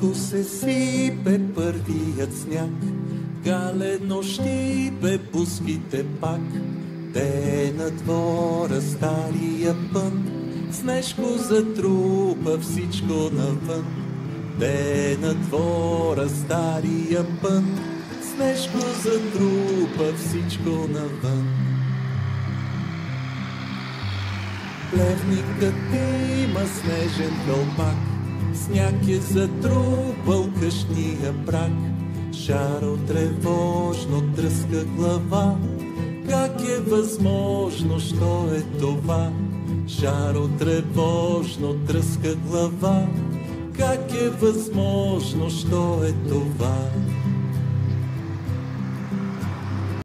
Тихо се сипе първият сняг, галено щипе пуските пак. Те на двора стария пън, снежко затрупа всичко навън. Те на двора стария пън, снежко затрупа всичко навън. Плевникът има снежен кълпак, сняг е затрупал къщния брак. Шаро тревожно тръска глава, как е възможно, що е това? Шаро тревожно тръска глава, как е възможно, що е това?